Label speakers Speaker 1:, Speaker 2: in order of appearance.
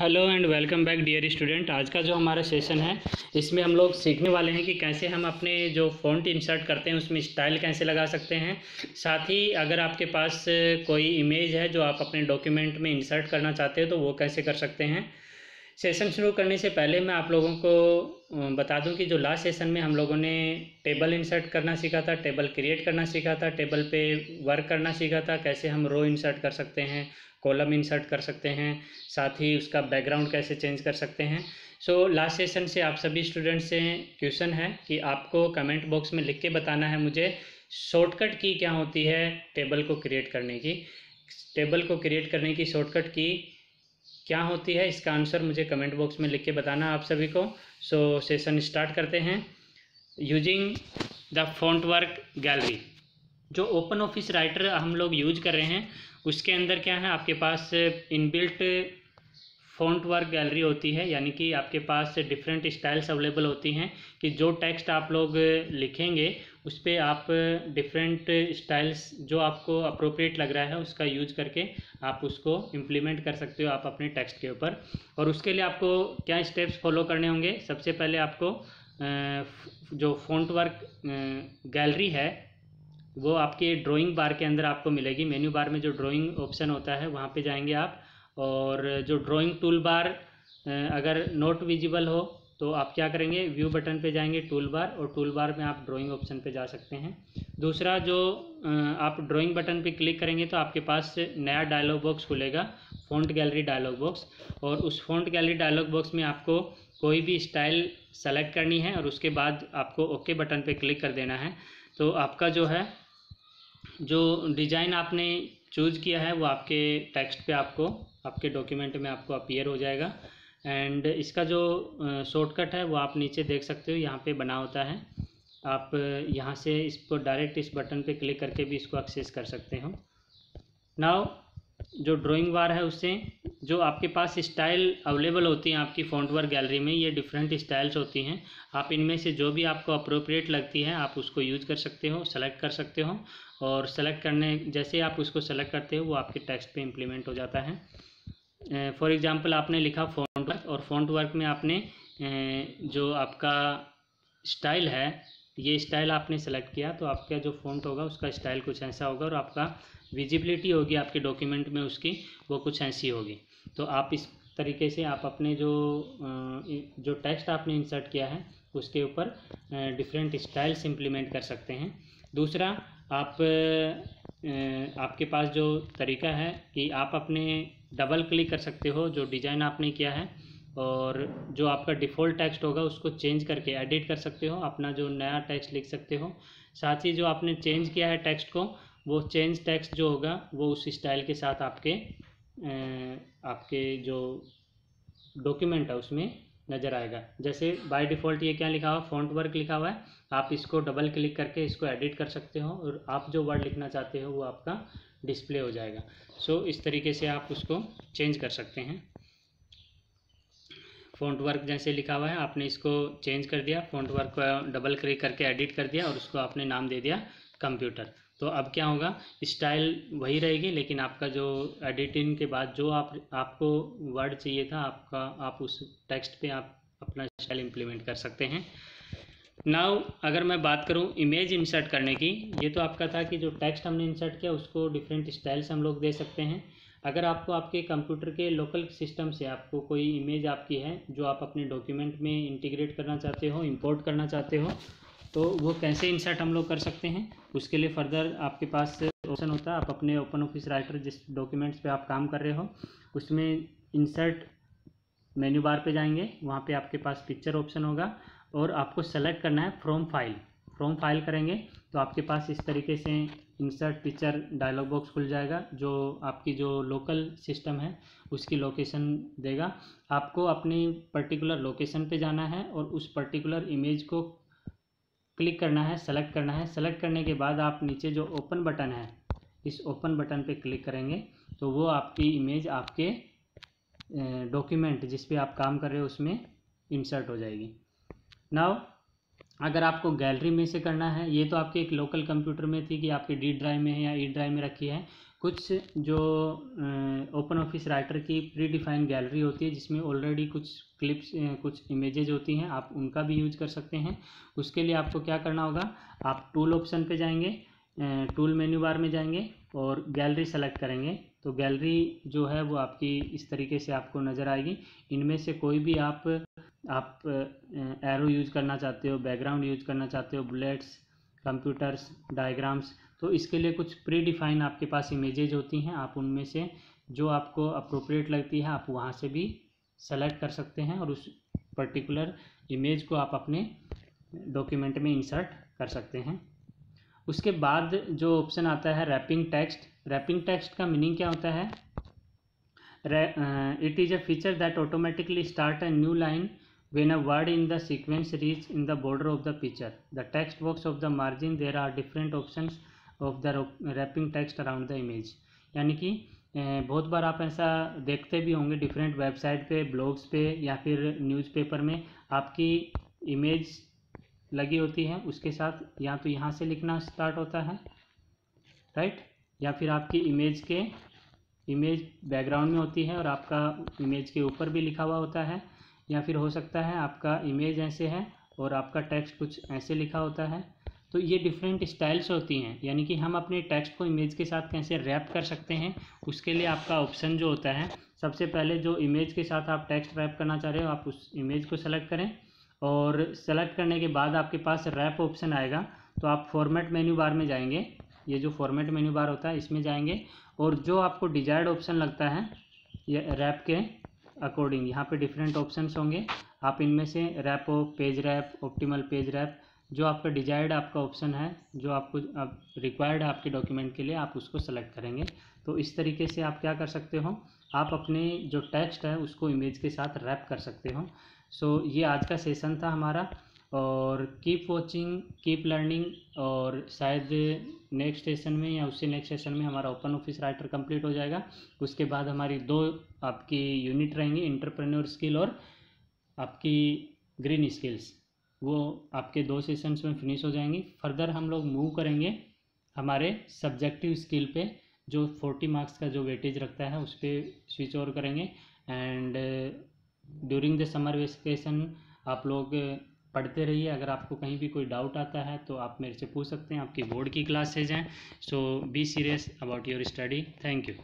Speaker 1: Hello and welcome back dear student. आज का जो हमारा सेशन है, इसमें हम लोग सीखने वाले हैं कि कैसे हम अपने जो फ़ॉन्ट इंसर्ट करते हैं, उसमें स्टाइल कैसे लगा सकते हैं। साथ ही अगर आपके पास कोई इमेज है जो आप अपने डॉक्यूमेंट में इंसर्ट करना चाहते हो तो वो कैसे कर सकते हैं। सेशन शुरू करने से पहले मैं आप लोगों को बता दूँ कि जो लास्ट सेशन में हम लोगों ने टेबल इंसर्ट करना सीखा था टेबल क्रिएट करना सीखा था टेबल पे वर्क करना सीखा था, कैसे हम रो इंसर्ट कर सकते हैं कॉलम इंसर्ट कर सकते हैं, साथ ही उसका बैकग्राउंड कैसे चेंज कर सकते हैं। सो लास्ट सेशन से आप सभी स्टूडेंट से क्वेश्चन है कि आपको कमेंट बॉक्स में लिख के बताना है मुझे शॉर्टकट की क्या होती है टेबल को क्रिएट करने की। टेबल को क्रिएट करने की शॉर्टकट की क्या होती है, इसका आंसर मुझे कमेंट बॉक्स में लिख के बताना आप सभी को। सो सेशन स्टार्ट करते हैं। Using the font work gallery जो ओपन ऑफ़िस राइटर हम लोग यूज़ कर रहे हैं, उसके अंदर क्या है, आपके पास इनबिल्ट फ़ॉन्ट वर्क गैलरी होती है, यानी कि आपके पास डिफरेंट स्टाइल्स अवेलेबल होती हैं कि जो टेक्स्ट आप लोग लिखेंगे उस पर आप डिफरेंट स्टाइल्स जो आपको अप्रोप्रिएट लग रहा है, उसका यूज़ करके आप उसको इम्प्लीमेंट कर सकते हो आप अपने टेक्स्ट के ऊपर। और उसके लिए आपको क्या स्टेप्स फॉलो करने होंगे? सबसे पहले आपको जो फ़ॉन्ट वर्क गैलरी है, वो आपके ड्राइंग बार के अंदर आपको मिलेगी। मेन्यू बार में जो ड्राइंग ऑप्शन होता है, वहाँ पे जाएँगे आप। और जो ड्राइंग टूल बार अगर नोट विजिबल हो तो आप क्या करेंगे? व्यू बटन पे जाएँगे टूल बार और टूल बार में आप ड्राइंग ऑप्शन पे जा सकते हैं। दूसरा जो आप ड्राइंग बटन पे क्लिक करेंगे तो आपके पास नया डायलॉग बॉक्स खुलेगा फ़ॉन्ट गैलरी डायलॉग बॉक्स और उस फ़ॉन्ट गैलरी डायलॉग बॉक्स में आपको कोई भी स्टाइल सेलेक्ट करनी है और उसके बाद आपको ओके बटन पे क्लिक कर देना है। तो आपका जो है, जो डिज़ाइन आपने चूज़ किया है, वो आपके टेक्स्ट पे आपको, आपके डॉक्यूमेंट में आपको अपीयर हो जाएगा। एंड इसका जो शॉर्टकट है, वो आप नीचे देख सकते हो, यहाँ पे बना होता है। आप यहाँ से इसको डायरेक्ट इस बटन पे क्लिक करके भी इसको एक्सेस कर सकते हो। नाउ जो ड्राइंग बार है उससे, जो आपके पास स्टाइल अवेलेबल होती हैं आपकी फ़ॉन्ट वर्क गैलरी में, ये डिफरेंट स्टाइल्स होती हैं। आप इनमें से जो भी आपको अप्रोप्रिएट लगती है, आप उसको यूज़ कर सकते हो सेलेक्ट कर सकते हो। और सेलेक्ट करने, जैसे आप उसको सेलेक्ट करते हो, वो आपके टेक्स्ट पे इम्प्लीमेंट हो जाता है। फॉर एग्ज़ाम्पल आपने लिखा फ़ॉन्ट वर्क और फ़ॉन्ट वर्क में आपने जो आपका स्टाइल है, ये स्टाइल आपने सेलेक्ट किया तो आपका जो फ़ॉन्ट होगा, उसका स्टाइल कुछ ऐसा होगा और आपका विजिबिलिटी होगी आपके डॉक्यूमेंट में उसकी, वो कुछ ऐसी होगी। तो आप इस तरीके से आप अपने जो जो टेक्स्ट आपने इंसर्ट किया है, उसके ऊपर डिफरेंट स्टाइल्स इम्प्लीमेंट कर सकते हैं। दूसरा आप आपके पास जो तरीका है कि आप अपने डबल क्लिक कर सकते हो जो डिज़ाइन आपने किया है और जो आपका डिफ़ॉल्ट टेक्स्ट होगा उसको चेंज करके एडिट कर सकते हो, अपना जो नया टेक्स्ट लिख सकते हो। साथ ही जो आपने चेंज किया है टेक्स्ट को, वो चेंज टेक्स्ट जो होगा, वो उस स्टाइल के साथ आपके आपके जो डॉक्यूमेंट है उसमें नज़र आएगा। जैसे बाय डिफ़ॉल्ट ये क्या लिखा हुआ फॉन्ट वर्क लिखा हुआ है। आप इसको डबल क्लिक करके इसको एडिट कर सकते हो और आप जो वर्ड लिखना चाहते हो वो आपका डिस्प्ले हो जाएगा। सो so, इस तरीके से आप उसको चेंज कर सकते हैं। फ़ॉन्ट वर्क जैसे लिखा हुआ है आपने इसको चेंज कर दिया। फ़ॉन्ट वर्क को डबल क्लिक करके एडिट कर दिया और उसको आपने नाम दे दिया कंप्यूटर तो अब क्या होगा? स्टाइल वही रहेगी, लेकिन आपका जो एडिटिंग के बाद जो आप, आपको वर्ड चाहिए था, आपका, आप उस टेक्स्ट पे आप अपना स्टाइल इम्प्लीमेंट कर सकते हैं। नाउ अगर मैं बात करूँ इमेज इंसर्ट करने की, ये तो आपका था कि जो टेक्स्ट हमने इंसर्ट किया, उसको डिफरेंट स्टाइल्स हम लोग दे सकते हैं। अगर आपको आपके कंप्यूटर के लोकल सिस्टम से आपको कोई इमेज आपकी है, जो आप अपने डॉक्यूमेंट में इंटीग्रेट करना चाहते हो इंपोर्ट करना चाहते हो तो वो कैसे इंसर्ट हम लोग कर सकते हैं? उसके लिए फर्दर आपके पास ऑप्शन होता है। आप अपने ओपन ऑफ़िस राइटर जिस डॉक्यूमेंट्स पे आप काम कर रहे हो, उसमें इंसर्ट मेन्यू बार पे जाएँगे। वहाँ पे आपके पास पिक्चर ऑप्शन होगा और आपको सेलेक्ट करना है फ्रॉम फ़ाइल फ्रॉम फ़ाइल करेंगे तो आपके पास इस तरीके से इंसर्ट पिक्चर डायलॉग बॉक्स खुल जाएगा, जो आपकी जो लोकल सिस्टम है, उसकी लोकेशन देगा। आपको अपनी पर्टिकुलर लोकेशन पे जाना है और उस पर्टिकुलर इमेज को क्लिक करना है सेलेक्ट करना है। सेलेक्ट करने के बाद आप नीचे जो ओपन बटन है, इस ओपन बटन पे क्लिक करेंगे तो वो आपकी इमेज आपके डॉक्यूमेंट जिस पे आप काम कर रहे हो उसमें इंसर्ट हो जाएगी। नाउ अगर आपको गैलरी में से करना है, ये तो आपके एक लोकल कंप्यूटर में थी कि आपके डी ड्राइव में है या ई ड्राइव में रखी है कुछ जो ओपन ऑफ़िस राइटर की प्री डिफाइंड गैलरी होती है, जिसमें ऑलरेडी कुछ क्लिप्स कुछ इमेजेज होती हैं, आप उनका भी यूज़ कर सकते हैं। उसके लिए आपको क्या करना होगा, आप टूल ऑप्शन पे जाएँगे टूल मेन्यू बार में जाएँगे और गैलरी सेलेक्ट करेंगे। तो गैलरी जो है, वो आपकी इस तरीके से आपको नज़र आएगी। इनमें से कोई भी आप आप एरो यूज़ करना चाहते हो बैकग्राउंड यूज़ करना चाहते हो बुलेट्स कंप्यूटर्स, डायग्राम्स तो इसके लिए कुछ प्री डिफाइन आपके पास इमेजेज होती हैं। आप उनमें से जो आपको अप्रोप्रिएट लगती है, आप वहाँ से भी सेलेक्ट कर सकते हैं और उस पर्टिकुलर इमेज को आप अपने डॉक्यूमेंट में इंसर्ट कर सकते हैं। उसके बाद जो ऑप्शन आता है रैपिंग टेक्स्ट रैपिंग टेक्स्ट का मीनिंग क्या होता है? It is a feature that automatically start a new line when a word in the sequence reach in the border of the picture the text box of the margin there are different options of the wrapping text around the image यानी कि बहुत बार आप ऐसा देखते भी होंगे different website पे blogs पे या फिर न्यूज़पेपर में आपकी इमेज लगी होती है उसके साथ या तो यहाँ से लिखना स्टार्ट होता है राइट या फिर आपकी इमेज के इमेज बैकग्राउंड में होती है और आपका इमेज के ऊपर भी लिखा हुआ होता है या फिर हो सकता है आपका इमेज ऐसे है और आपका टेक्स्ट कुछ ऐसे लिखा होता है। तो ये डिफरेंट स्टाइल्स होती हैं, यानी कि हम अपने टेक्स्ट को इमेज के साथ कैसे रैप कर सकते हैं, उसके लिए आपका ऑप्शन जो होता है, सबसे पहले जो इमेज के साथ आप टेक्स्ट रैप करना चाह रहे हो, आप उस इमेज को सेलेक्ट करें और सेलेक्ट करने के बाद आपके पास रैप ऑप्शन आएगा तो आप फॉर्मेट मेन्यू बार में जाएँगे, ये जो फॉर्मेट मेन्यू बार होता है, इसमें जाएँगे और जो आपको डिजायर्ड ऑप्शन लगता है, ये रैप के अकॉर्डिंग यहाँ पे डिफरेंट ऑप्शंस होंगे। आप इनमें से wrap page wrap optimal page wrap जो आपका डिजायर्ड आपका ऑप्शन है जो आपको आप रिक्वायर्ड है आपके डॉक्यूमेंट के लिए आप उसको सेलेक्ट करेंगे। तो इस तरीके से आप क्या कर सकते हो? आप अपने जो टेक्स्ट है उसको इमेज के साथ रैप कर सकते हो। सो so, ये आज का सेशन था हमारा। और कीप वॉचिंग कीप लर्निंग और शायद नेक्स्ट सेशन में या उससे नेक्स्ट सेशन में हमारा ओपन ऑफ़िस राइटर कंप्लीट हो जाएगा। उसके बाद हमारी दो आपकी यूनिट रहेंगी इंटरप्रेन्योर स्किल और आपकी ग्रीन स्किल्स वो आपके दो सेशंस में फिनिश हो जाएँगी। फर्दर हम लोग मूव करेंगे हमारे सब्जेक्टिव स्किल पे, जो फोर्टी मार्क्स का जो वेटेज रखता है, उस पर स्विच ओवर करेंगे। And during the summer vacation आप लोग पढ़ते रहिए। अगर आपको कहीं भी कोई डाउट आता है तो आप मेरे से पूछ सकते हैं। आपकी बोर्ड की क्लासेज हैं so be serious about your study thank you